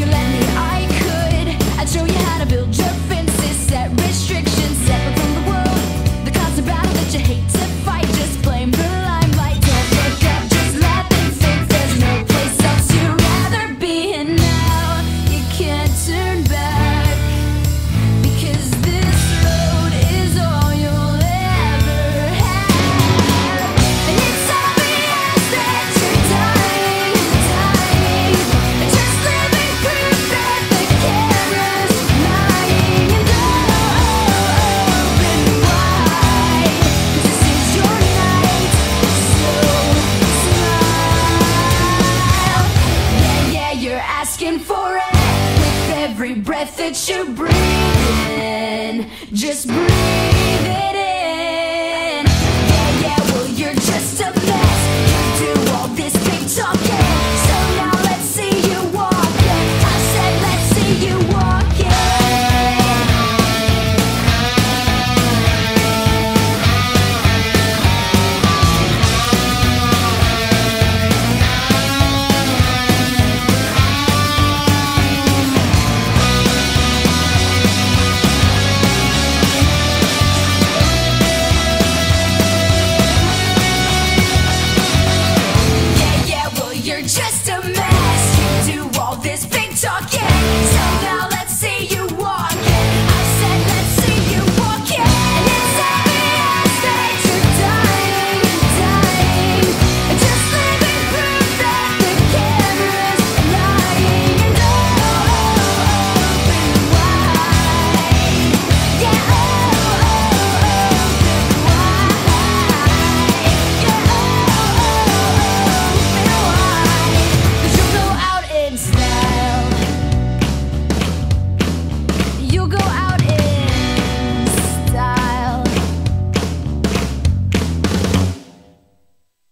you let me looking for it with every breath that you breathe in. Just breathe.